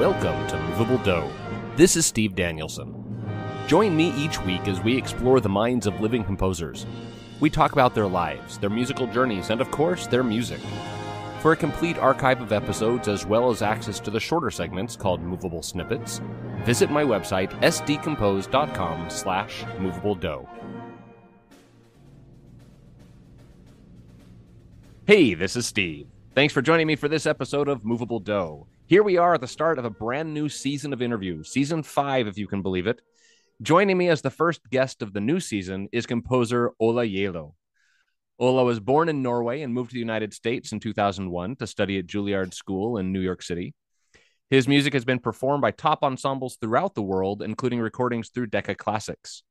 welcome to Moveable Do. This is Steve Danielson. Join me each week as we explore the minds of living composers. We talk about their lives, their musical journeys, and of course, their music. For a complete archive of episodes as well as access to the shorter segments called Movable Snippets, visit my website sdcompose.com slash moveable do. Hey, this is Steve. Thanks for joining me for this episode of Moveable Do. Here we are at the start of a brand new season of interviews, season five, if you can believe it. Joining me as the first guest of the new season is composer Ola Gjeilo. Ola was born in Norway and moved to the United States in 2001 to study at Juilliard School in New York City. His music has been performed by top ensembles throughout the world, including recordings through Decca Classics.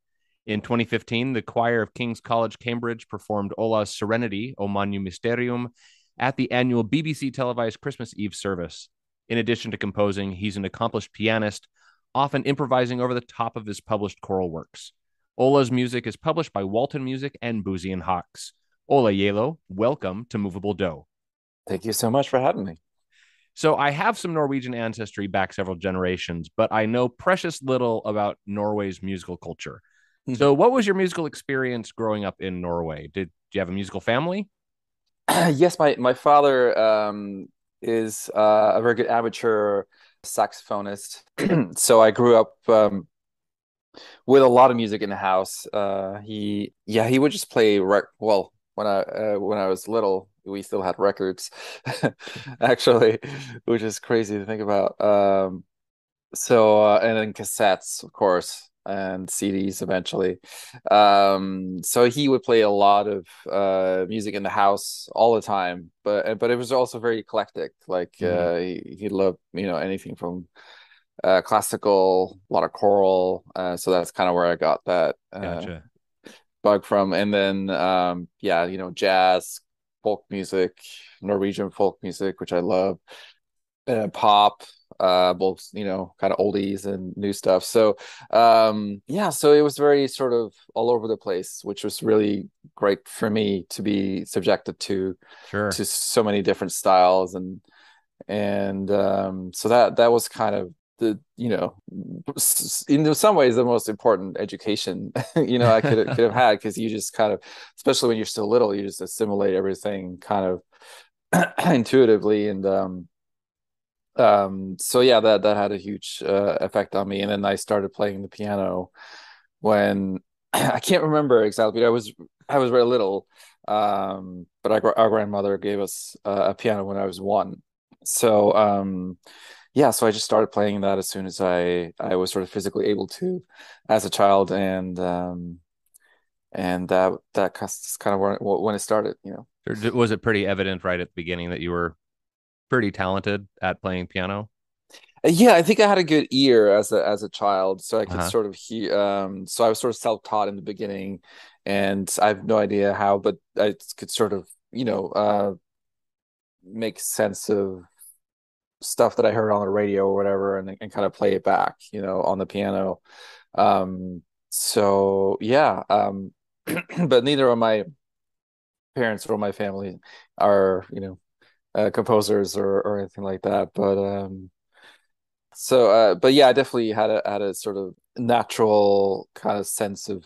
In 2015, the choir of King's College, Cambridge performed Ola's Serenity, O Magnum Mysterium, at the annual BBC televised Christmas Eve service. In addition to composing, he's an accomplished pianist, often improvising over the top of his published choral works. Ola's music is published by Walton Music and Boosey and Hawkes. Ola Gjeilo, welcome to Moveable Do. Thank you so much for having me. So, I have some Norwegian ancestry back several generations, but I know precious little about Norway's musical culture. Mm-hmm. So, what was your musical experience growing up in Norway? Did, did you have a musical family? yes, my my father um, is uh, a very good amateur saxophonist. so I grew up um, with a lot of music in the house. Uh, he, yeah, he would just play rec- well when I uh, when I was little. We still had records, actually, which is crazy to think about. Um, so uh, and then cassettes, of course and CDs eventually. Um, so he would play a lot of uh, music in the house all the time, but but it was also very eclectic. Like mm-hmm. uh, he, he loved you know anything from uh, classical, a lot of choral. Uh, so that's kind of where I got that uh, gotcha. bug from. And then um, yeah, you know, jazz, folk music, Norwegian folk music, which I love, uh, pop uh both you know kind of oldies and new stuff so um yeah so it was very sort of all over the place which was really great for me to be subjected to sure. to so many different styles and and um so that that was kind of the you know in some ways the most important education you know i could, could have had because you just kind of especially when you're still little you just assimilate everything kind of intuitively and um um, so yeah, that that had a huge uh, effect on me. And then I started playing the piano when I can't remember exactly. I was I was very little, um, but our, our grandmother gave us uh, a piano when I was one. So um, yeah, so I just started playing that as soon as I I was sort of physically able to, as a child, and um, and that that kind of when it started, you know. Was it pretty evident right at the beginning that you were pretty talented at playing piano? Yeah, I think I had a good ear as a as a child, so I could uh-huh. sort of hear. Um, so I was sort of self taught in the beginning, and I have no idea how, but I could sort of you know uh, make sense of stuff that I heard on the radio or whatever, and and kind of play it back, you know, on the piano. Um, so yeah, um, but neither of my parents or my family are you know uh, composers or or anything like that. But um, so uh, but yeah, I definitely had a had a sort of natural kind of sense of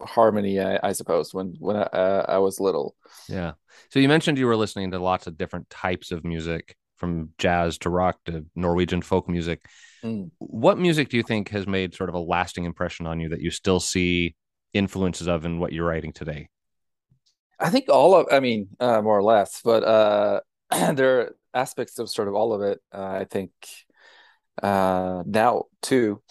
harmony, I, I suppose, when when I, uh, I was little. Yeah. So you mentioned you were listening to lots of different types of music, from jazz to rock to Norwegian folk music. Mm. What music do you think has made sort of a lasting impression on you that you still see influences of in what you're writing today? I think all of, I mean, uh, more or less, but uh, there are aspects of sort of all of it. Uh, I think uh, now too,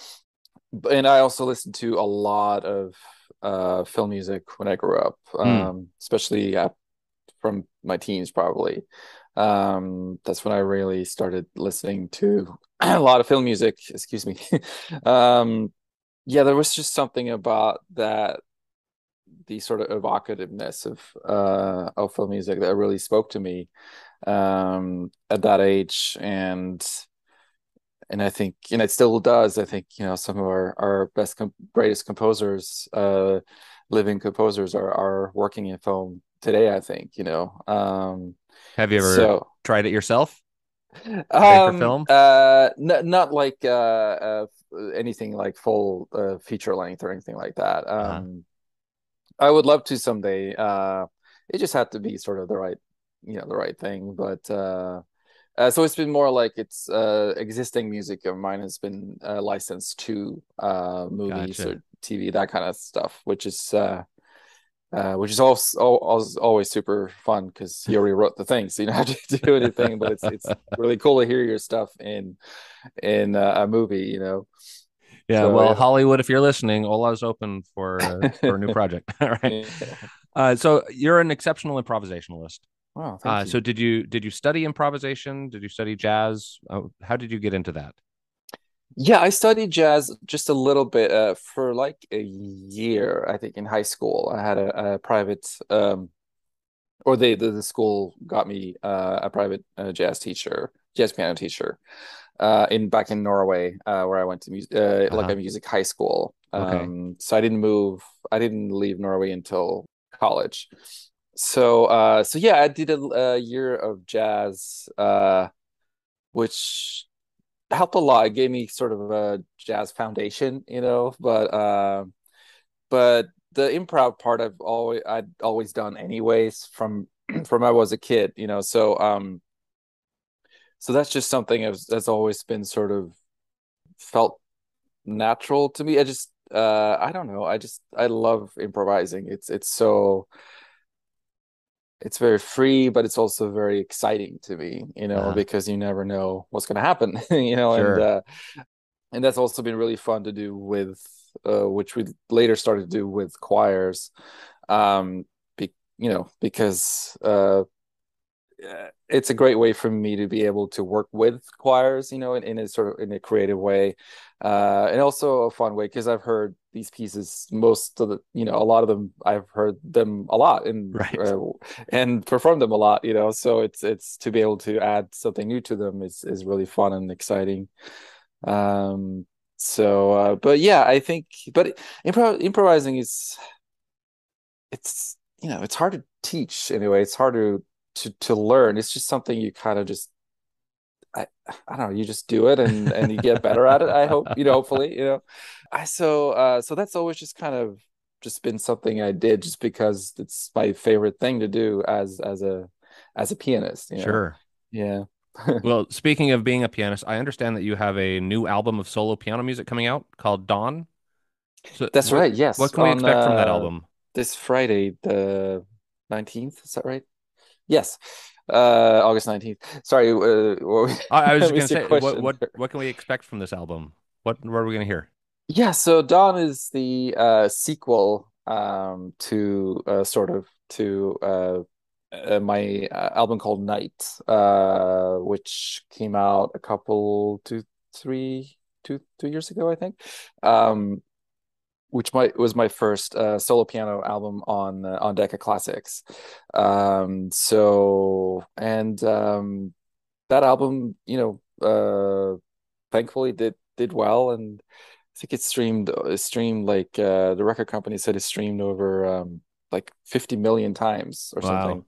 and I also listened to a lot of uh, film music when I grew up, mm. um, especially from my teens, probably. Um, that's when I really started listening to a lot of film music. Excuse me. um, yeah, there was just something about that the sort of evocativeness of uh, of film music that really spoke to me um, at that age, and and I think and it still does. I think you know some of our our best com- greatest composers, uh, living composers, are are working in film today. I think you know. Um, Have you ever so, tried it yourself? Um, film? Uh, n- not like uh, uh, anything like full uh, feature length or anything like that. Uh-huh. Um, I would love to someday. Uh, it just had to be sort of the right, you know, the right thing. But uh, uh, so it's been more like it's uh, existing music of mine has been uh, licensed to uh, movies Gotcha. or TV, that kind of stuff, which is uh, uh, which is also always, always super fun because you already wrote the thing, so you don't have to do anything. But it's it's really cool to hear your stuff in in uh, a movie, you know. Yeah, So, well, yeah. Hollywood, if you're listening, Ola's open for uh, for a new project. All right. Yeah. Uh, so you're an exceptional improvisationalist. Wow, thank Uh, you. so did you did you study improvisation? Did you study jazz? Oh, how did you get into that? Yeah, I studied jazz just a little bit uh, for like a year, I think, in high school. I had a, a private, um, or they the, the school got me uh, a private uh, jazz teacher, jazz piano teacher, uh, in back in Norway, uh, where I went to music, uh, like Uh-huh. a music high school. Okay. Um, so I didn't move, I didn't leave Norway until college. So, uh, so yeah, I did a, a year of jazz, uh, which helped a lot. It gave me sort of a jazz foundation, you know, but um but the improv part I've always I'd always done anyways from from I was a kid, you know. So um so that's just something that's, that's always been sort of felt natural to me. I just uh I don't know. I just I love improvising. It's it's so it's very free, but it's also very exciting to me, you know, Uh-huh. because you never know what's going to happen, you know, Sure. and uh, and that's also been really fun to do with uh, which we later started to do with choirs, um, be, you know, because uh, uh, it's a great way for me to be able to work with choirs, you know, in, in a sort of in a creative way, uh, and also a fun way because I've heard these pieces most of the, you know, a lot of them I've heard them a lot and Right. uh, and performed them a lot, you know. So it's it's to be able to add something new to them is is really fun and exciting. Um, so, uh, but yeah, I think, but improv improvising is it's you know it's hard to teach anyway. It's hard to to to learn. It's just something you kind of just I I don't know. You just do it and and you get better at it. I hope you know. Hopefully, you know. I so uh so that's always just kind of just been something I did just because it's my favorite thing to do as as a as a pianist. You know? Sure. Yeah. Well, speaking of being a pianist, I understand that you have a new album of solo piano music coming out called Dawn. So That's what- right. Yes. What can we On, expect from that uh, album? This Friday, the 19th, is that right? Yes. Uh August 19th. Sorry, uh, what- I, I was gonna say, what what what can we expect from this album? What what are we gonna hear? Yeah, so Dawn is the uh sequel um to uh sort of to uh, uh my uh, album called Night uh which came out a couple two three two two years ago I think um which my was my first uh solo piano album on uh, on Decca Classics. Um so and um that album you know uh thankfully did did well and I think it streamed it's streamed like uh the record company said it streamed over um like 50 million times or Wow. something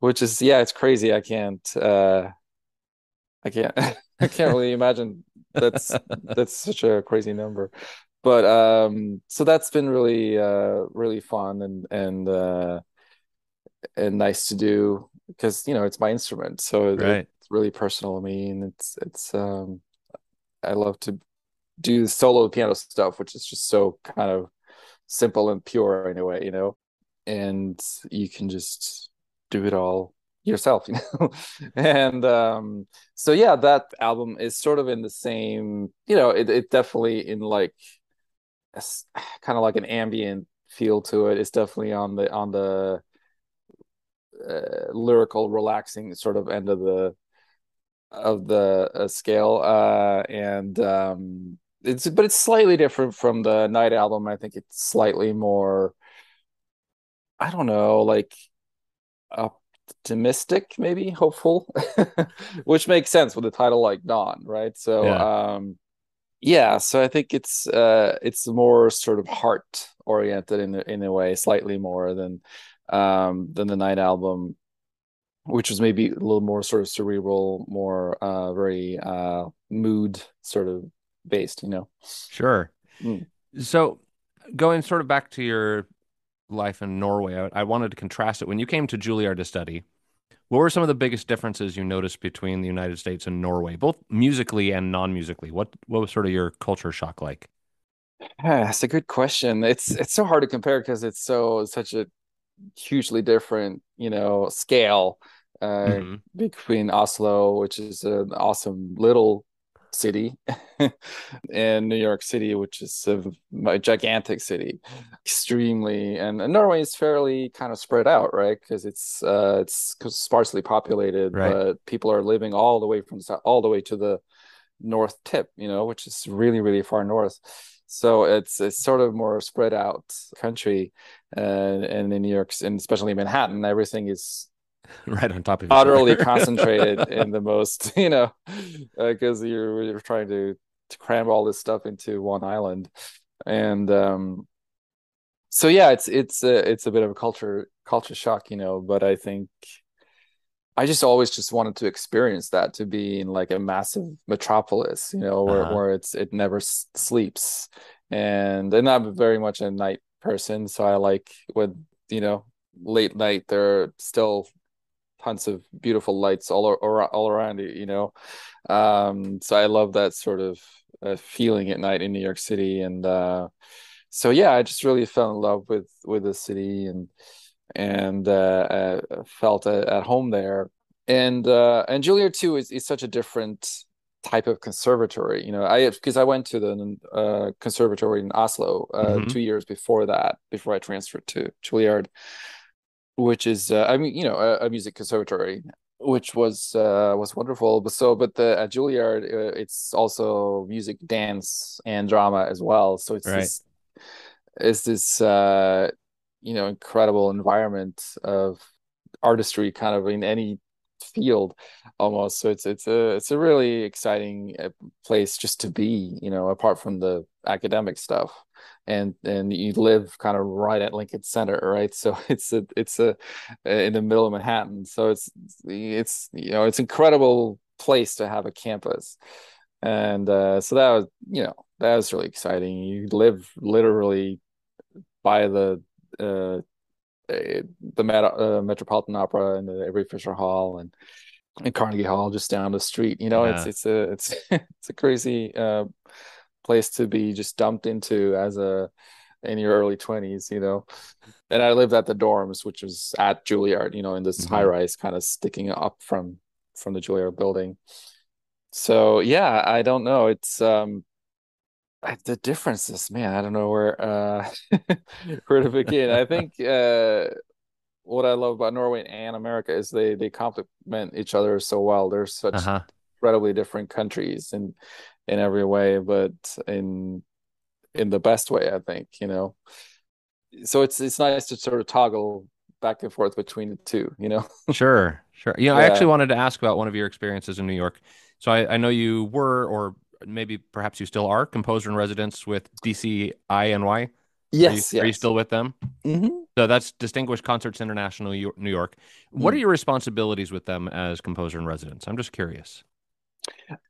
which is yeah it's crazy. I can't uh I can't I can't really imagine that's that's such a crazy number but um so that's been really uh really fun and and uh and nice to do because you know it's my instrument so Right. it's really personal to me and it's it's um I love to do solo piano stuff which is just so kind of simple and pure in a way you know and you can just do it all yourself you know and um so yeah that album is sort of in the same you know it, it definitely in like kind of like an ambient feel to it. It's definitely on the on the uh, lyrical relaxing sort of end of the of the uh, scale. Uh and um it's but it's slightly different from the night album. I think it's slightly more i don't know like optimistic maybe hopeful which makes sense with a title like dawn right? So Yeah. um yeah so i think it's uh it's more sort of heart oriented in a, in a way slightly more than um than the night album which was maybe a little more sort of cerebral, more uh, very uh, mood sort of based, you know. Sure. Mm. So, going sort of back to your life in Norway, I, I, wanted to contrast it. When you came to Juilliard to study, what were some of the biggest differences you noticed between the United States and Norway, both musically and non-musically? What what was sort of your culture shock like? Yeah, that's a good question. It's it's so hard to compare because it's so such a hugely different, you know, scale uh, mm-hmm. between Oslo, which is an awesome little city, and New York City, which is a, a gigantic city, extremely. And, and, Norway is fairly kind of spread out, right? Because it's uh, it's sparsely populated, right. but people are living all the way from all the way to the north tip, you know, which is really really far north. So it's it's sort of more spread out country, and and in New York and especially Manhattan, everything is right on top of utterly concentrated in the most, you know, because uh, you're you're trying to to cram all this stuff into one island, and um, so yeah, it's it's a, it's a bit of a culture culture shock, you know. But I think I just always just wanted to experience that to be in like a massive metropolis, you know, where, uh-huh. where it's it never s- sleeps, and and I'm very much a night person, so I like when you know late night there are still tons of beautiful lights all all, all around you, you know. Um, so I love that sort of uh, feeling at night in New York City, and uh, so yeah, I just really fell in love with with the city and and uh, uh, felt at, at, home there. And uh, and Juilliard too is, is such a different type of conservatory. You know, I because I went to the uh, conservatory in Oslo uh, mm-hmm. two years before that, before I transferred to Juilliard, which is uh, I mean you know a, a music conservatory which was uh, was wonderful. But so, but the at Juilliard, uh, it's also music, dance, and drama as well. So it's right. this, it's this uh, you know incredible environment of artistry kind of in any field almost so it's it's a it's a really exciting uh, place just to be you know apart from the academic stuff and and you live kind of right at Lincoln Center right so it's a it's a in the middle of Manhattan so it's it's you know it's incredible place to have a campus and uh, so that was you know that was really exciting you live literally by the uh, the Met- uh, Metropolitan Opera and the Avery Fisher Hall and, and Carnegie Hall just down the street. You know, yeah. it's it's a it's it's a crazy uh, place to be just dumped into as a in your early 20s you know and i lived at the dorms which was at juilliard you know in this mm-hmm. high rise kind of sticking up from from the juilliard building so yeah i don't know it's um the differences, man, I don't know where uh where to begin. I think uh what I love about Norway and America is they they complement each other so well. They're such uh-huh. incredibly different countries in in every way, but in in the best way, I think, you know. So it's it's nice to sort of toggle back and forth between the two, you know. sure, sure. You know, yeah. I actually wanted to ask about one of your experiences in New York. So I, I know you were or maybe perhaps you still are composer in residence with DCINY. Yes, are you, yes. Are you still with them? Mm-hmm. So that's Distinguished Concerts International New York. What mm. are your responsibilities with them as composer in residence? I'm just curious.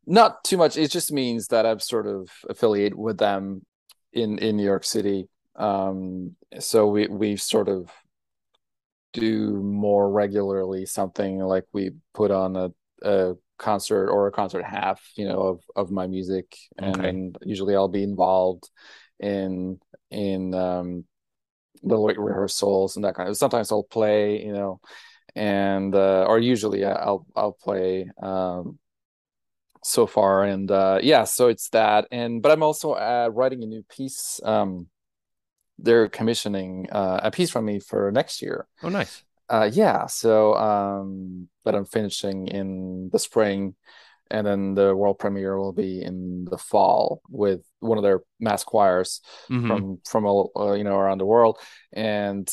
Not too much. It just means that I've sort of affiliated with them in in New York City. Um, so we we sort of do more regularly something like we put on a, a concert or a concert half, you know, of of my music, and, okay. and usually I'll be involved in in um, little rehearsals and that kind of. Sometimes I'll play, you know, and uh, or usually I'll I'll play um, so far, and uh, yeah, so it's that, and but I'm also uh, writing a new piece. Um, they're commissioning uh, a piece from me for next year. Oh, nice. Uh, yeah, so um, that I'm finishing in the spring, and then the world premiere will be in the fall with one of their mass choirs mm-hmm. from from all uh, you know around the world, and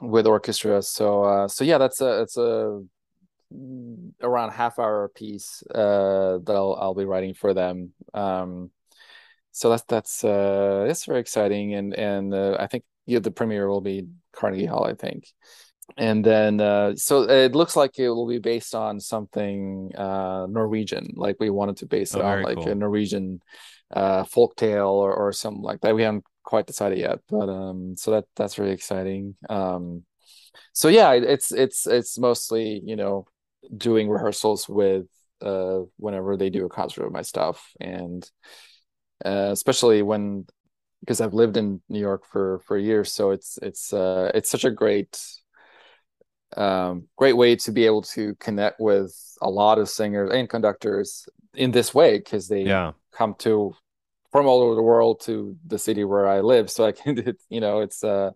with orchestra. So uh, so yeah, that's a it's a around half hour piece uh, that I'll I'll be writing for them. Um, so that's that's uh, that's very exciting, and and uh, I think yeah, the premiere will be Carnegie Hall, I think and then uh, so it looks like it will be based on something uh, Norwegian, like we wanted to base it Oh, on like cool. a Norwegian uh, folk tale or, or something like that. We haven't quite decided yet, but um, so that that's really exciting. Um, so yeah, it's it's it's mostly you know doing rehearsals with uh whenever they do a concert of my stuff, and uh, especially when because I've lived in New York for for years, so it's it's uh it's such a great um great way to be able to connect with a lot of singers and conductors in this way because they Yeah. come to from all over the world to the city where I live. So I can, you know, it's uh,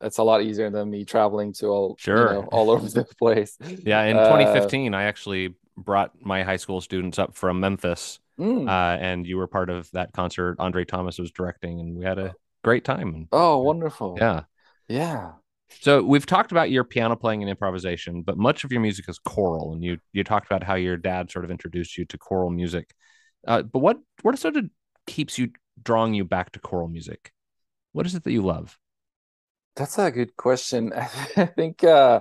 it's a lot easier than me traveling to all, you Sure. know, all over the place. Yeah. In Uh, 2015, I actually brought my high school students up from Memphis, mm. uh, and you were part of that concert. Andre Thomas was directing, and we had a great time. oh, wonderful. Yeah. Yeah. So we've talked about your piano playing and improvisation, but much of your music is choral, and you you talked about how your dad sort of introduced you to choral music. Uh, but what what sort of keeps you drawing you back to choral music? What is it that you love? That's a good question. I think uh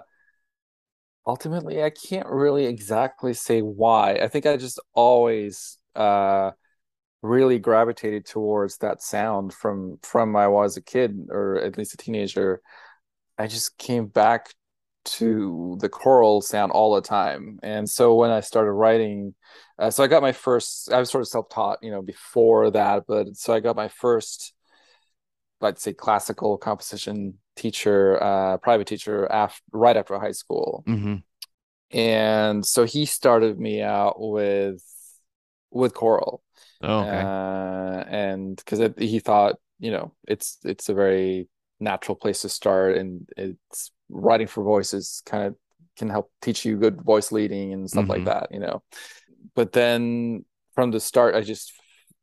ultimately I can't really exactly say why. I think I just always uh really gravitated towards that sound from from I was a kid or at least a teenager. I just came back to the choral sound all the time. And so when I started writing, uh, so I got my first, I was sort of self-taught, you know, before that, but so I got my first, let's say, classical composition teacher, uh, private teacher, after, right after high school. Mm-hmm. And so he started me out with with choral Oh, okay. uh, and because he thought you know it's it's a very natural place to start and it's writing for voices kind of can help teach you good voice leading and stuff Mhm. like that you know but then from the start i just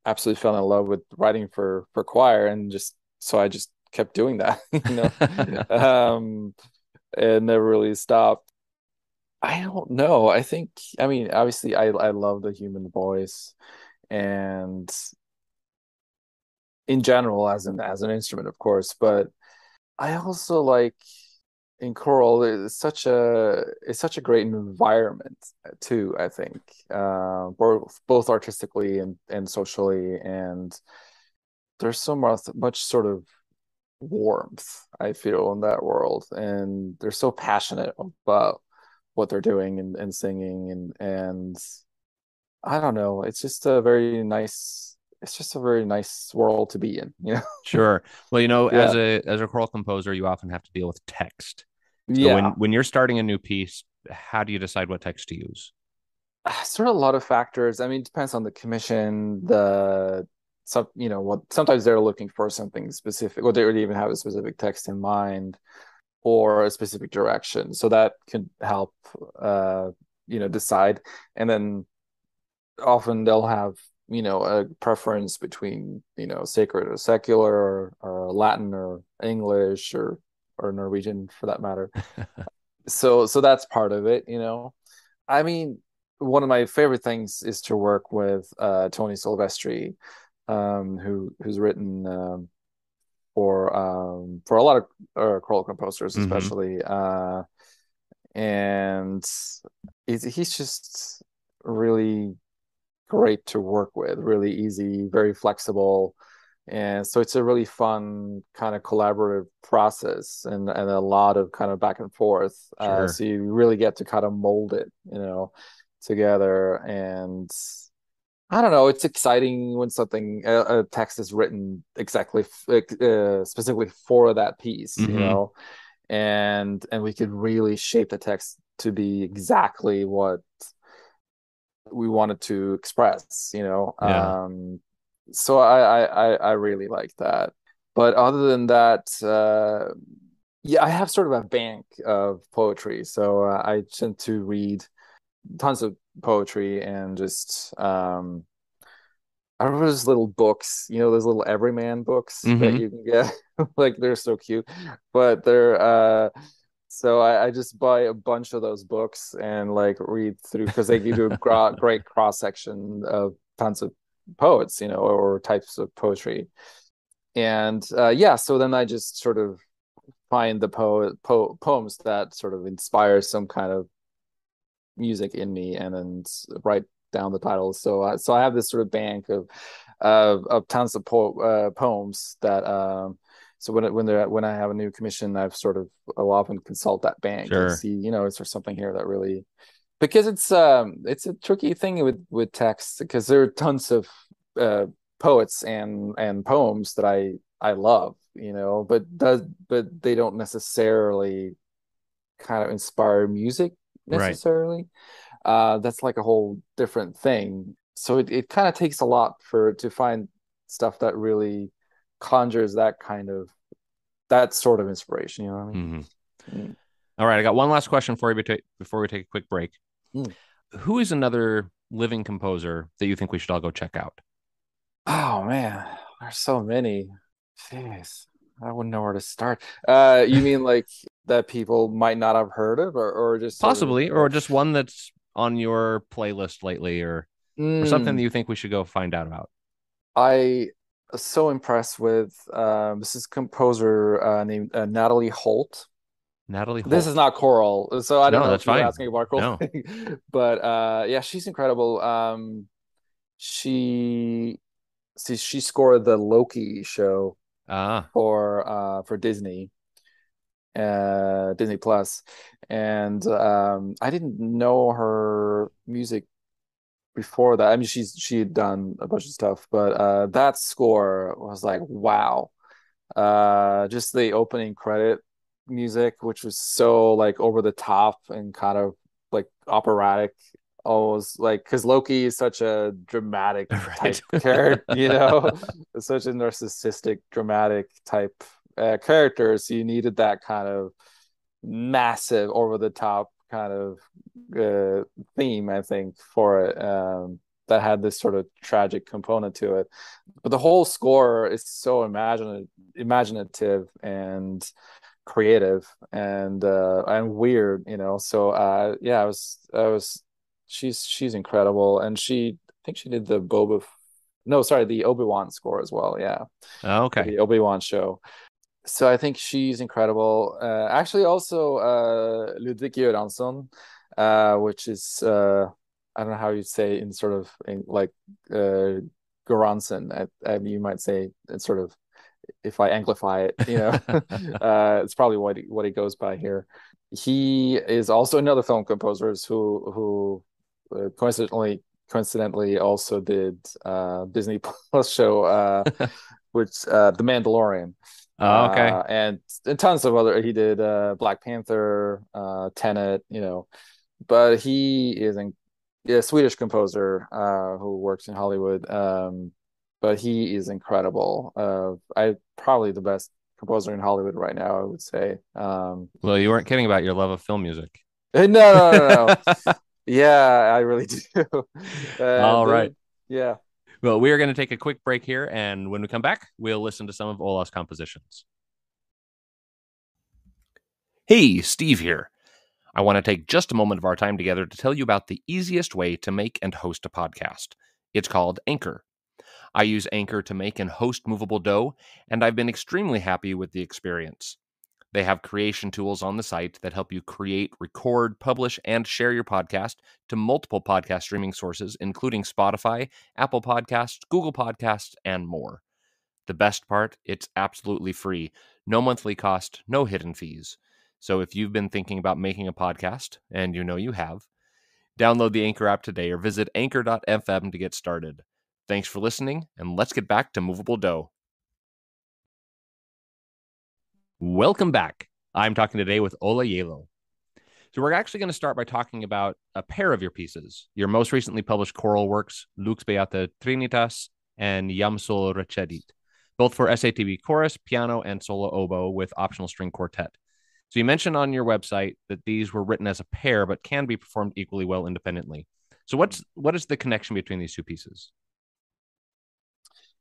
absolutely fell in love with writing for for choir and just so i just kept doing that you know? Um and never really stopped. I don't know. I think i mean obviously i i love the human voice and in general as an as an instrument of course but i also like in choral it's such a it's such a great environment too i think uh both both artistically and and socially and there's so much much sort of warmth i feel in that world and they're so passionate about what they're doing and, and singing and and I don't know. It's just a very nice. It's just a very nice world to be in. You know. Sure. Well, you know, as a as a choral composer, you often have to deal with text. So yeah. when when you're starting a new piece, how do you decide what text to use? sort of a lot of factors. I mean, it depends on the commission, the some you know what sometimes they're looking for something specific, or they already even have a specific text in mind, or a specific direction. So that can help, uh, you know, decide. And then often they'll have you know a preference between you know sacred or secular or, or Latin or English or or Norwegian for that matter. so so that's part of it, you know. I mean, one of my favorite things is to work with uh, Tony Silvestri, um, who who's written um, for um, for a lot of uh, choral composers, Mhm. especially, uh, and he's he's just really great to work with, really easy, very flexible. And so it's a really fun kind of collaborative process and, and a lot of kind of back and forth. Sure. Uh, so you really get to kind of mold it, you know, together. And I don't know, it's exciting when something, a, a text is written exactly, f- uh, specifically for that piece, Mhm. you know, and, and we could really shape the text to be exactly what we wanted to express, you know. Yeah. Um, so I, I I I really like that. But other than that, uh, yeah, I have sort of a bank of poetry, so uh, I tend to read tons of poetry and just um, I remember those little books, you know, those little everyman books that Mhm. you can get. like they're so cute, but they're uh so I, I just buy a bunch of those books and like read through because they give you a gra- great cross section of tons of poets, you know, or types of poetry. And uh, yeah, so then I just sort of find the po-, po- poems that sort of inspire some kind of music in me and then write down the titles. So I, so I have this sort of bank of of, of tons of po- uh, poems that um so when when they when I have a new commission, I've sort of I'll often consult that bank sure. and see you know is there something here that really because it's um it's a tricky thing with with text because there are tons of uh, poets and and poems that I I love you know but does but they don't necessarily kind of inspire music necessarily right. uh that's like a whole different thing so it, it kind of takes a lot for to find stuff that really conjures that kind of that sort of inspiration you know what i mean mm-hmm. mm. all right i got one last question for you before we take a quick break mm. Who is another living composer that you think we should all go check out oh man there's so many Jeez, I wouldn't know where to start. Uh, you mean like that people might not have heard of, or, or just possibly, of... or just one that's on your playlist lately, or mm. or something that hmm. you think we should go find out about? I was so impressed with um, this is composer uh, named uh, Natalie Holt. Natalie, Holt. this is not choral, so I don't no, know that's if you're fine. asking about choral, no. but uh, yeah, she's incredible. Um, she see she scored the Loki show ah. for uh for Disney, uh Disney Plus, and um I didn't know her music before that. I mean, she's she had done a bunch of stuff, but uh that score was like wow. Uh, just the opening credit music, which was so like over the top and kind of like operatic almost like because Loki is such a dramatic right. type character, you know, such a narcissistic, dramatic type uh, character. So you needed that kind of massive, over the top kind of uh, theme, I think, for it. Um, that had this sort of tragic component to it, but the whole score is so imaginative, imaginative and creative and uh and weird you know so uh yeah i was i was she's she's incredible, and she I think she did the Boba. No, sorry, the Obi Wan score as well. Yeah. Oh, okay. The Obi Wan show. So I think she's incredible. Uh, actually, also uh, Ludwig Göransson, uh, which is uh, I don't know how you say in sort of in, like uh. I, I mean, you might say it's sort of if I amplify it, you know, uh, it's probably what he, what he goes by here. He is also another film composer who who uh, coincidentally coincidentally also did uh, Disney Plus show, uh, which uh, The Mandalorian. Oh, okay. Uh, and and tons of other. He did uh, Black Panther, uh, Tenet. You know, but he is a, a Swedish composer uh, who works in Hollywood. Um, but he is incredible. Uh, I probably the best composer in Hollywood right now. I would say. Um, well, you weren't kidding about your love of film music. No, no, no, no. Yeah, I really do. Uh, All right. Yeah. Well, we are going to take a quick break here, and when we come back, we'll listen to some of Ola's compositions. Hey, Steve here. I want to take just a moment of our time together to tell you about the easiest way to make and host a podcast. It's called Anchor. I use Anchor to make and host Moveable Do, and I've been extremely happy with the experience. They have creation tools on the site that help you create, record, publish, and share your podcast to multiple podcast streaming sources, including Spotify, Apple Podcasts, Google Podcasts, and more. The best part, it's absolutely free. No monthly cost, no hidden fees. So if you've been thinking about making a podcast, and you know you have, download the Anchor app today or visit anchor.fm to get started. Thanks for listening, and let's get back to Moveable Do. Welcome back. I'm talking today with Ola Gjeilo. So we're actually going to start by talking about a pair of your pieces, your most recently published choral works, Lux Beata Trinitas and Iam Sol Recedit, both for SATB chorus, piano, and solo oboe with optional string quartet. So you mentioned on your website that these were written as a pair, but can be performed equally well independently. So what's what is the connection between these two pieces?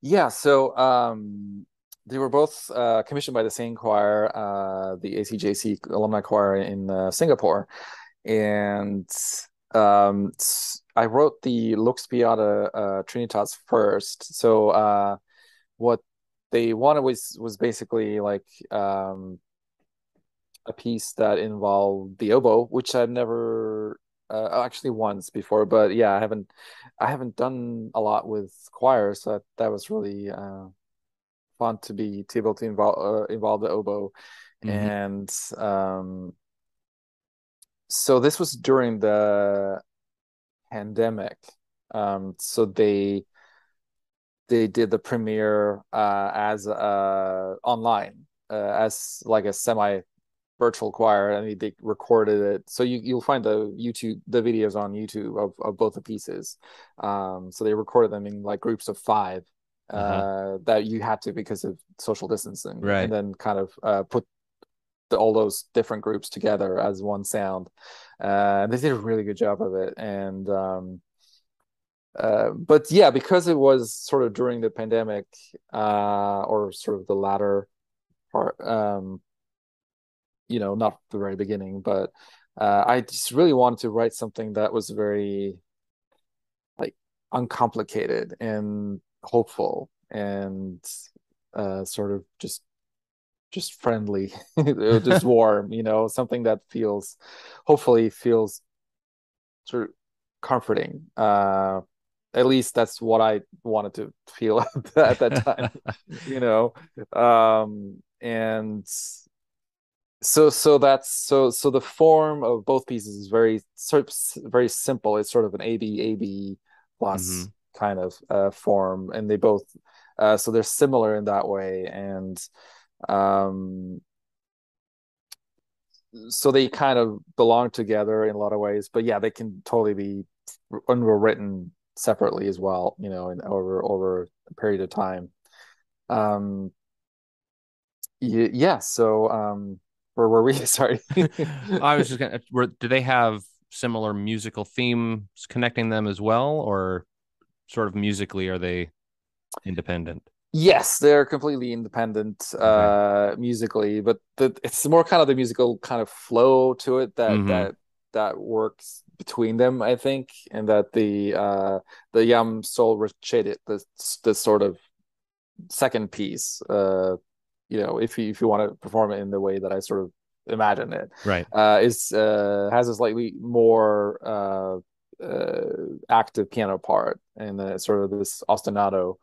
Yeah, so um, they were both uh, commissioned by the same choir, uh, the ACJC alumni choir in uh, Singapore, and um, I wrote the Lux Beata uh, Trinitas first. So uh, what they wanted was was basically like um, a piece that involved the oboe, which I've never uh, actually once before, but yeah, I haven't I haven't done a lot with choir, so that, that was really uh, to be to be able to involve uh, involve the oboe, mm-hmm. and um, so this was during the pandemic, um, so they they did the premiere uh, as uh, online uh, as like a semi virtual choir. I mean, they recorded it, so you you'll find the YouTube the videos on YouTube of of both the pieces. Um, so they recorded them in like groups of five uh, uh-huh. that you had to because of social distancing, right? And then kind of uh, put the, all those different groups together as one sound. Uh, they did a really good job of it, and um, uh, but yeah, because it was sort of during the pandemic, uh, or sort of the latter part, um, you know, not the very beginning, but uh, I just really wanted to write something that was very like uncomplicated and hopeful and uh, sort of just just friendly, just warm, you know, something that feels hopefully feels sort of comforting. Uh, at least that's what I wanted to feel at that time, you know. Um, and so so that's so so the form of both pieces is very sort of very simple it's sort of an ab ab plus mm-hmm. Kind of uh, form and they both uh, so they're similar in that way and um so they kind of belong together in a lot of ways but yeah they can totally be written separately as well you know and over over a period of time um yeah so um or were we? Sorry. I was just gonna. Were, do they have similar musical themes connecting them as well, or sort of musically are they independent? Yes, they're completely independent okay. uh, musically, but the, it's more kind of the musical kind of flow to it that mm-hmm. that that works between them, I think, and that the uh, the Iam Sol Recedit, the the sort of second piece, uh, you know, if you if you want to perform it in the way that I sort of imagine it, right, uh, is uh, has a slightly more uh, active piano part and sort of this ostinato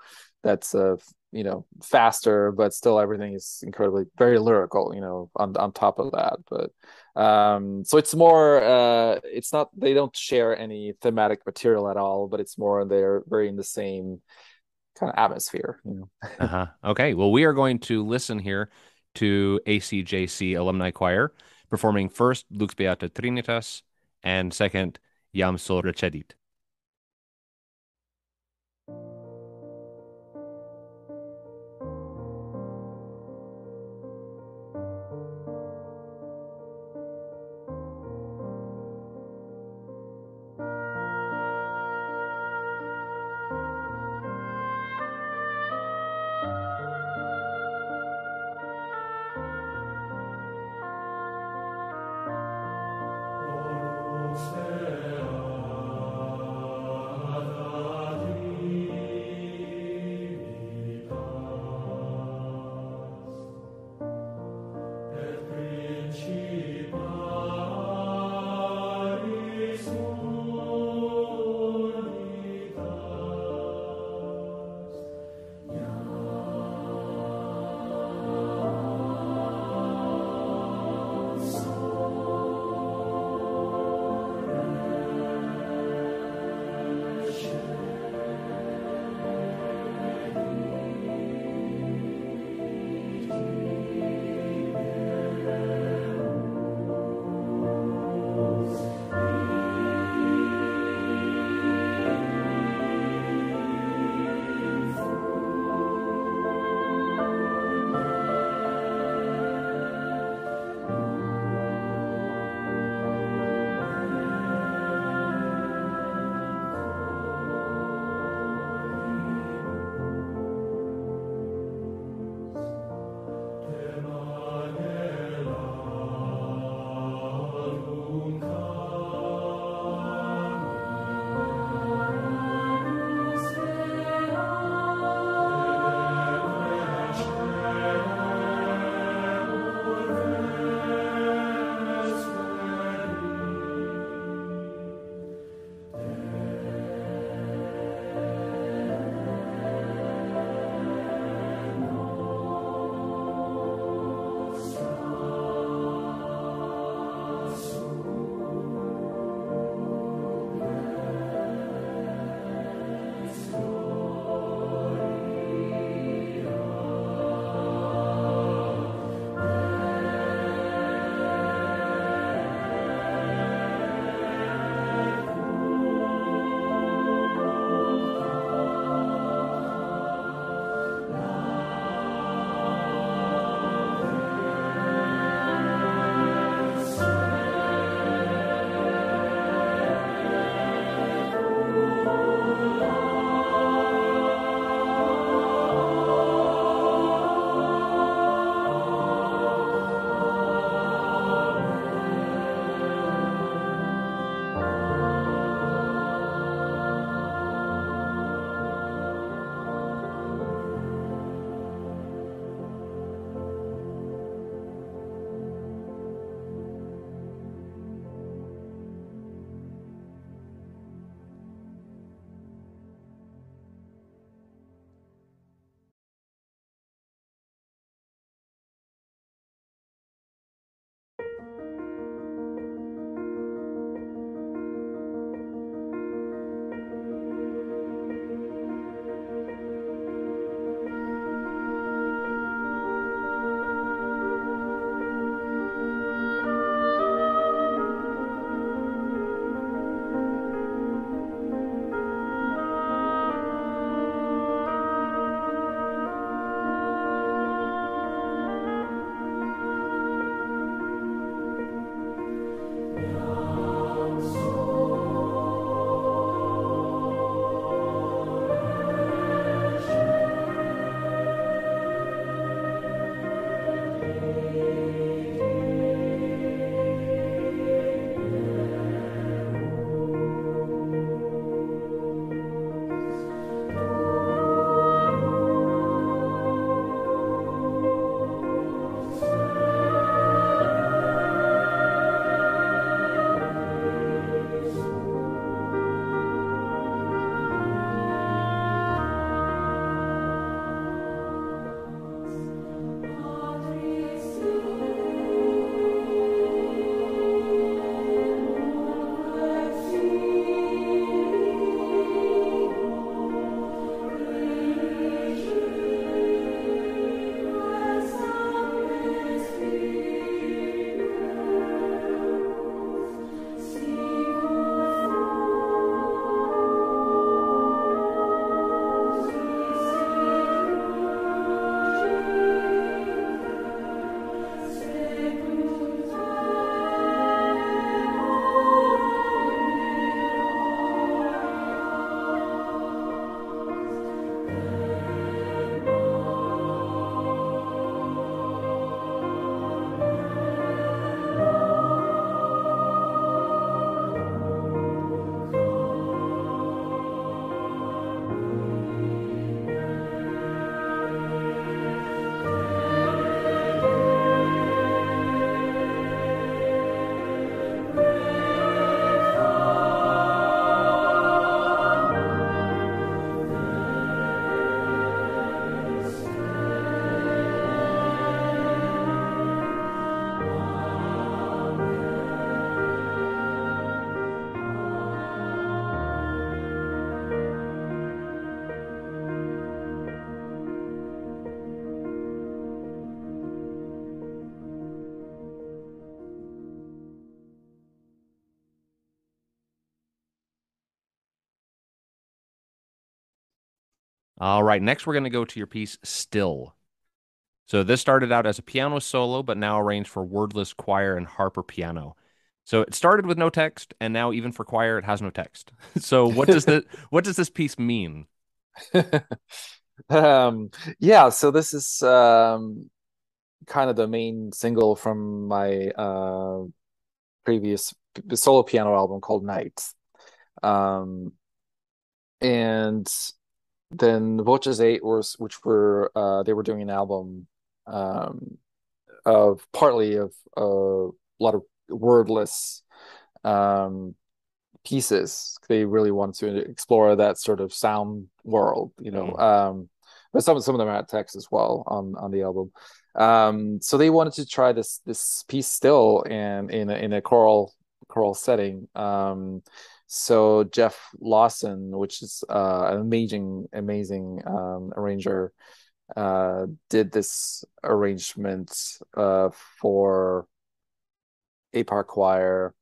that's uh, you know faster, but still everything is incredibly very lyrical, you know, on on top of that. But um, so it's more uh, it's not they don't share any thematic material at all, but it's more they're very in the same kind of atmosphere. You know. uh-huh. Okay. Well, we are going to listen here to ACJC Alumni Choir performing first Lux Beata Trinitas and second Iam Sol All right, next we're going to go to your piece Still. So this started out as a piano solo, but now arranged for wordless choir and harp or piano. So it started with no text, and now even for choir, it has no text. so what does the what does this piece mean? um, yeah, so this is um, kind of the main single from my uh, previous solo piano album called Nights. Um, and then Voces 8 was which were uh, they were doing an album um, of partly of a lot of wordless um, pieces. They really wanted to explore that sort of sound world, you know. Mm. Um, but some some of them had text as well on on the album. Um, so they wanted to try this this piece still in in a, in a choral choral setting. Um, so Jeff Lawson, which is uh, an amazing amazing um, arranger, uh, did this arrangement uh, for a part choir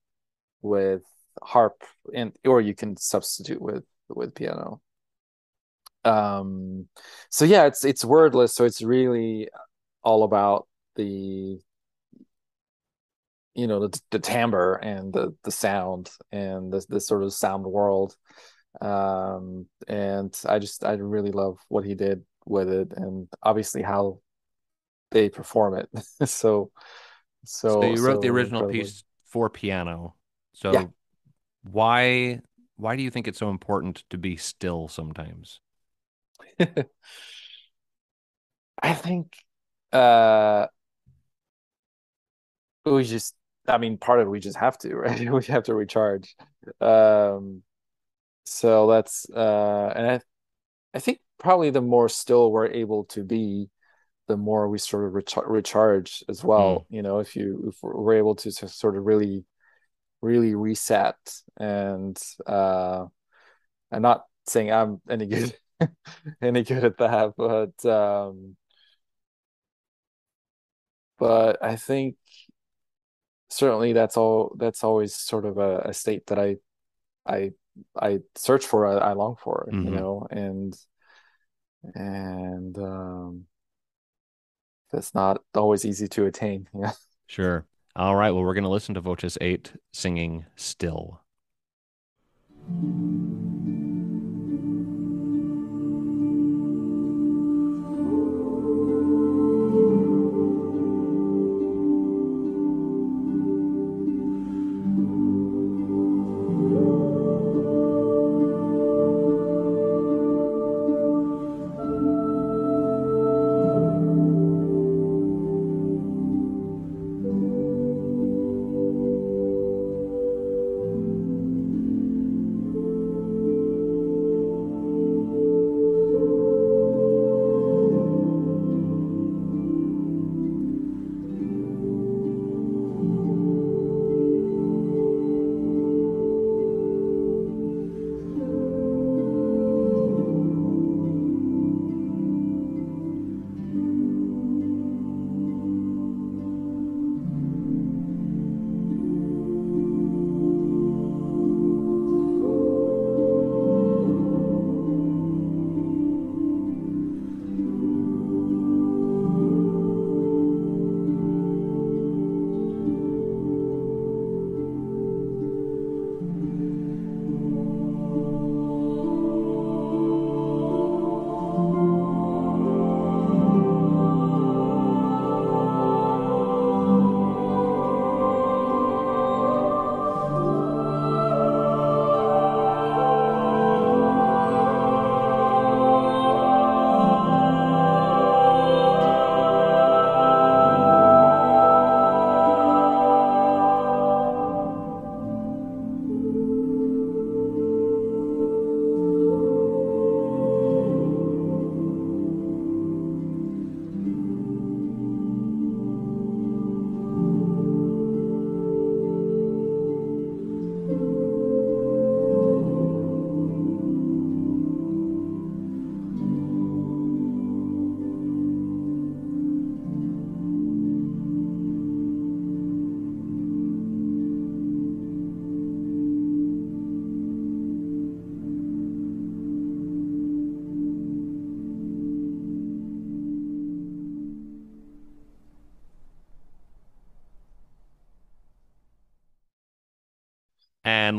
with harp and or you can substitute with with piano. Um so yeah it's it's wordless so it's really all about the you know the, the timbre and the the sound and this this sort of sound world um and i just i really love what he did with it and obviously how they perform it so so, so you wrote so the original incredibly. piece for piano so yeah. why why do you think it's so important to be still sometimes i think uh it was just i mean part of it we just have to right? We have to recharge. Um so that's uh and i i think probably the more still we're able to be the more we sort of rechar- recharge as well mm. you know if you if we're able to sort of really really reset. And uh i'm not saying i'm any good any good at that but um but i think certainly that's all that's always sort of a, a state that i i i search for i, I long for mm-hmm. you know and and um that's not always easy to attain yeah. Sure. All right well we're going to listen to voces 8 singing still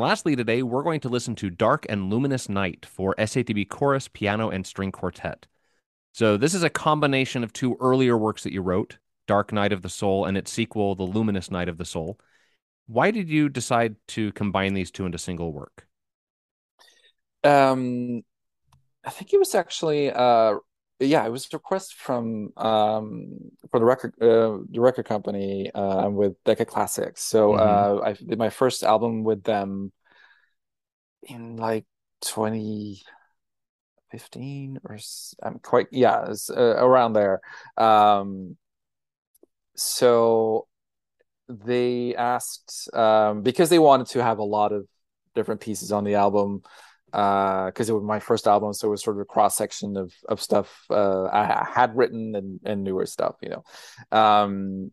lastly, today, we're going to listen to Dark and Luminous Night for SATB Chorus, Piano, and String Quartet. So, this is a combination of two earlier works that you wrote Dark Night of the Soul and its sequel, The Luminous Night of the Soul. Why did you decide to combine these two into single work? Um, I think it was actually uh yeah, it was a request from um for the record uh the record company uh with Decca Classics. So Mhm. uh I did my first album with them in like 2015 or I'm quite yeah, it's uh, around there. Um so they asked um because they wanted to have a lot of different pieces on the album uh because it was my first album so it was sort of a cross section of of stuff uh I had written and and newer stuff you know. Um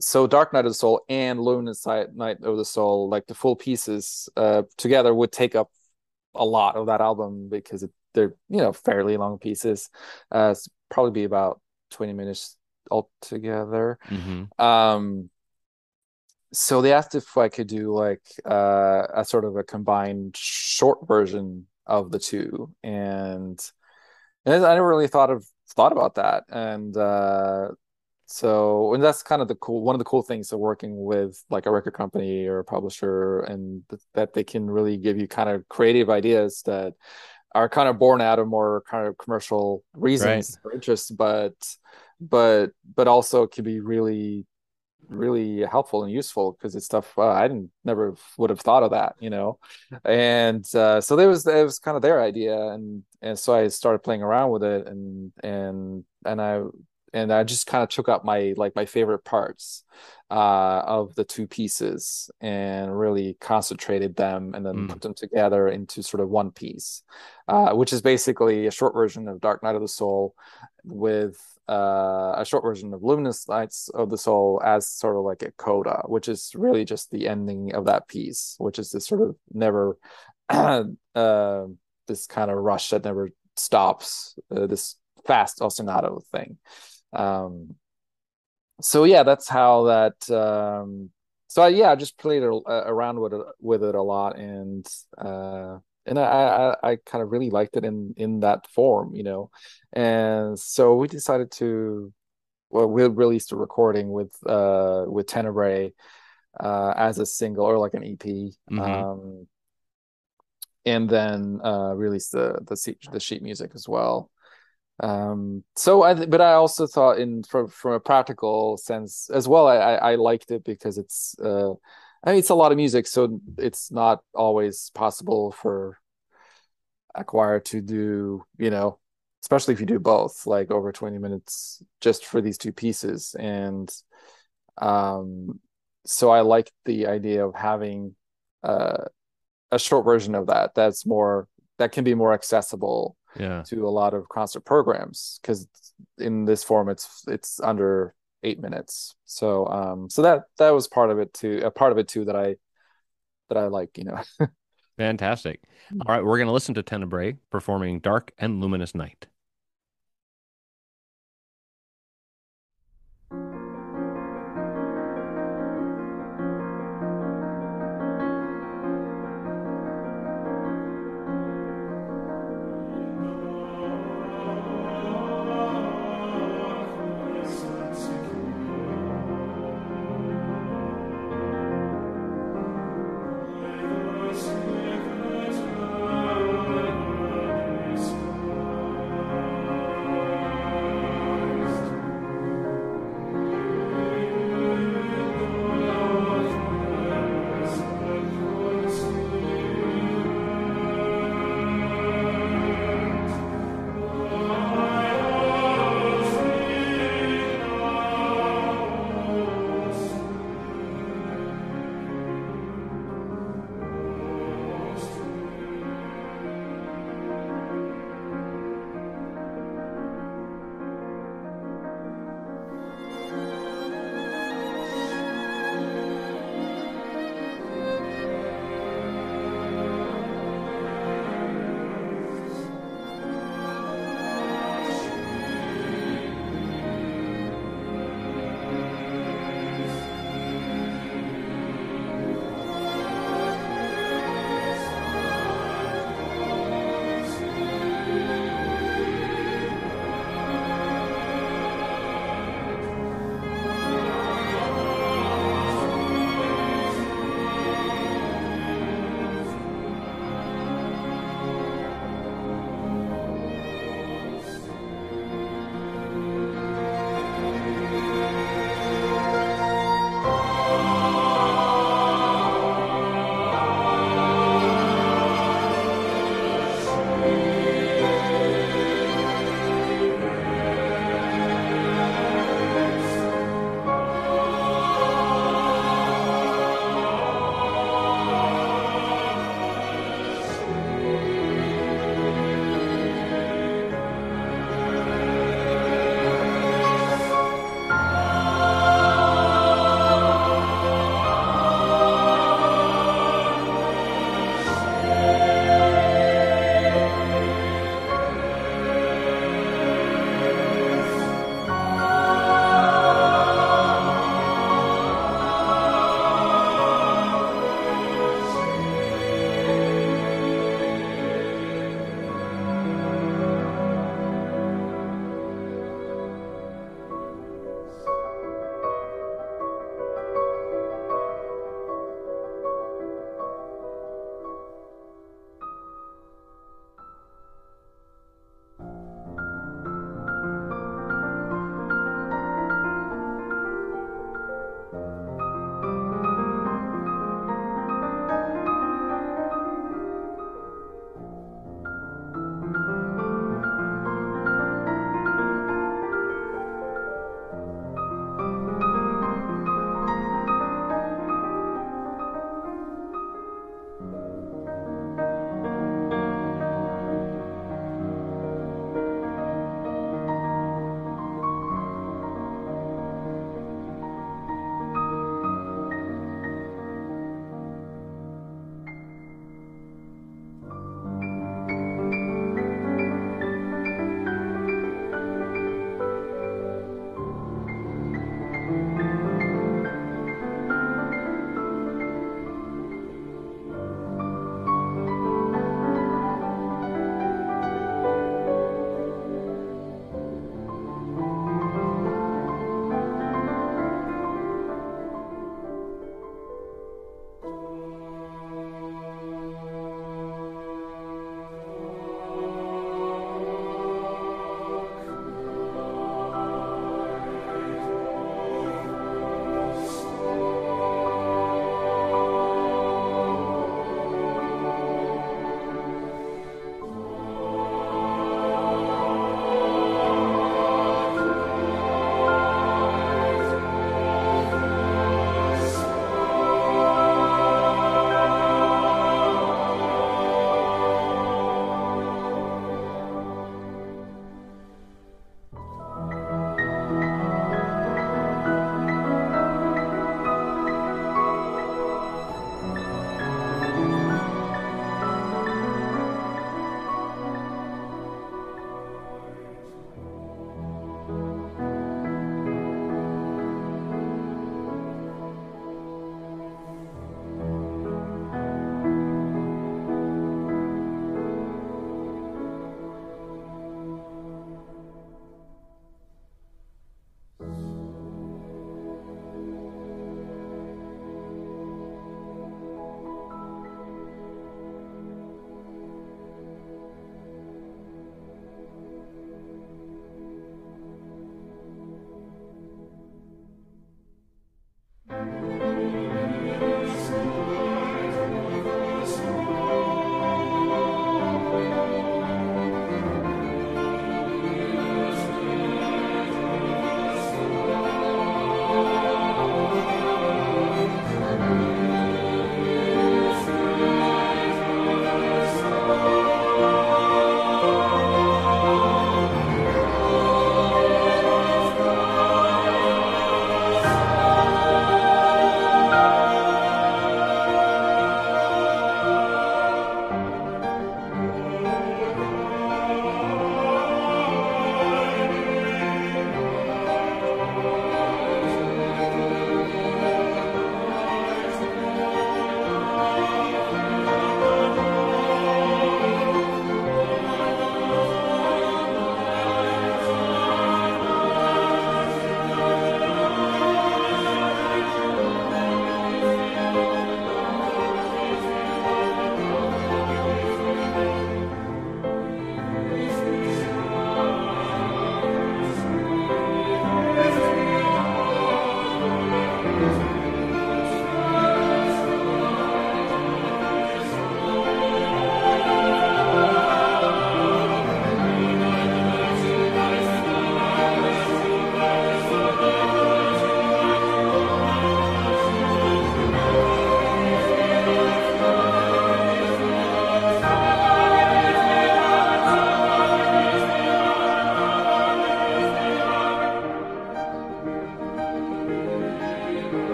so Dark Night of the Soul and Luminous Night of the Soul like the full pieces uh together would take up a lot of that album because it, they're you know fairly long pieces. Uh it's probably be about 20 minutes altogether. Hmm um so they asked if I could do like uh, a sort of a combined short version of the two, and, and I never really thought of thought about that, and uh, so and that's kind of the cool one of the cool things of working with like a record company or a publisher, and th- that they can really give you kind of creative ideas that are kind of born out of more kind of commercial reasons or interests, but but but also can be really really helpful and useful because it's stuff uh, I didn't never would have thought of that, you know. And uh, so there was it was kind of their idea, and and so I started playing around with it, and and and I and I just kind of took up my like my favorite parts uh, of the two pieces and really concentrated them, and then Mm. put them together into sort of one piece, uh, which is basically a short version of Dark Night of the Soul with uh, a short version of Luminous Nights of the Soul as sort of like a coda, which is really just the ending of that piece, which is this sort of never, uh, this kind of rush that never stops, uh, this fast ostinato thing. Um, so yeah, that's how that. Um, so I, yeah, I just played a, around with it with it a lot, and uh, and I, I I kind of really liked it in in that form, you know, and so we decided to well we released a recording with uh with Tenebrae uh as a single or like an EP Mhm. um and then uh released the the sheet, the sheet music as well um so I but I also thought in from from a practical sense as well I I, I liked it because it's uh I mean it's a lot of music so it's not always possible for a choir to do you know especially if you do both like over 20 minutes just for these two pieces and um so I like the idea of having uh, a short version of that that's more that can be more accessible Yeah. to a lot of concert programs because in this form it's it's under eight minutes so um so that that was part of it too a part of it too that i that i like you know Fantastic. All right, we're going to listen to Tenebrae performing Dark and Luminous Night.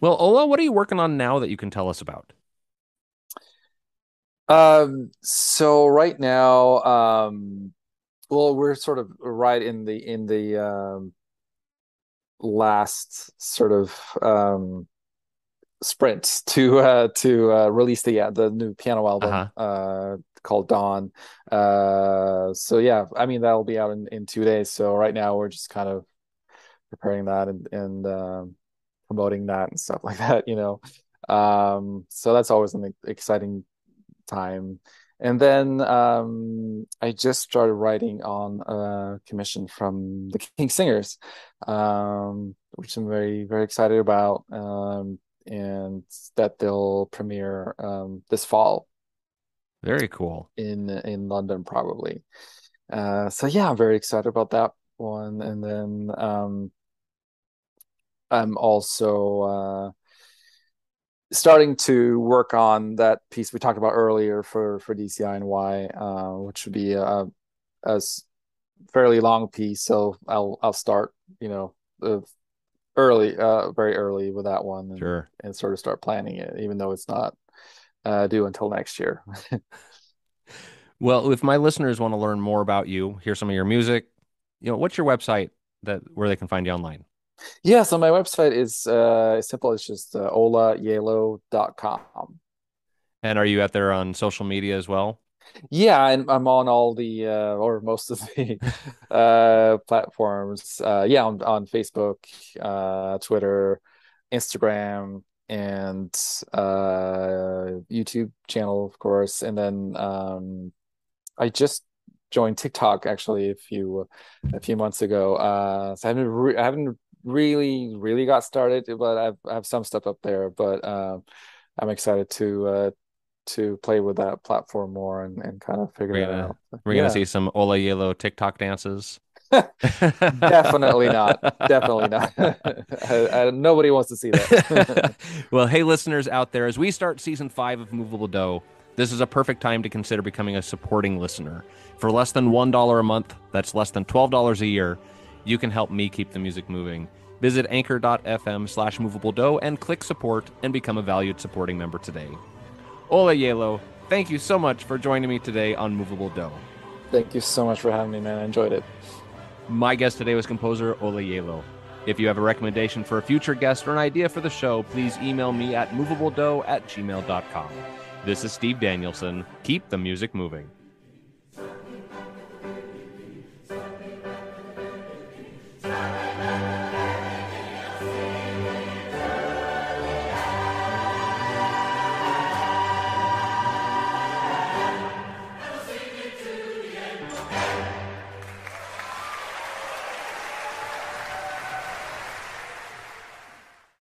Well, Ola, what are you working on now that you can tell us about? Um, so right now, um, well, we're sort of right in the in the um, last sort of um, sprint to uh, to uh, release the uh, the new piano album Uh-huh. uh, called Dawn. Uh, so yeah, I mean that'll be out in, in two days. So right now we're just kind of preparing that and and um, promoting that and stuff like that, you know. Um, so that's always an exciting time. And then um, I just started writing on a commission from the King's Singers, um, which I'm very, very excited about, um, and that they'll premiere um, this fall Very cool. in in London probably. Uh, so yeah, I'm very excited about that one. And then um, I'm also uh, starting to work on that piece we talked about earlier for for DCINY, uh, which would be a, a fairly long piece. So I'll I'll start, you know, early, uh, very early with that one, and Sure. and sort of start planning it, even though it's not uh, due until next year. Well, if my listeners want to learn more about you, hear some of your music, you know, what's your website that where they can find you online? Yeah, so my website is uh as simple as just uh, olagjeilo.com. And are you out there on social media as well? Yeah, and I'm on all the uh or most of the uh platforms. Uh yeah, on, on Facebook, uh Twitter, Instagram, and uh YouTube channel, of course. And then um I just joined TikTok actually a few a few months ago. Uh so I haven't re I haven't really really got started, but I've I have some stuff up there, but um I'm excited to uh to play with that platform more and, and kind of figure We're that gonna out. we're Yeah. gonna see some Ola Gjeilo TikTok dances. Definitely not. Definitely not. I, I, nobody wants to see that. well, hey, listeners out there, as we start season five of Moveable Do, this is a perfect time to consider becoming a supporting listener. For less than $1 a month, that's less than $12 a year, you can help me keep the music moving. Visit anchor.fm slash moveable do and click support and become a valued supporting member today. Ola Gjeilo, thank you so much for joining me today on Moveable Do. Thank you so much for having me, man. I enjoyed it. My guest today was composer Ola Gjeilo. If you have a recommendation for a future guest or an idea for the show, please email me at moveabledo at gmail.com. This is Steve Danielson. Keep the music moving.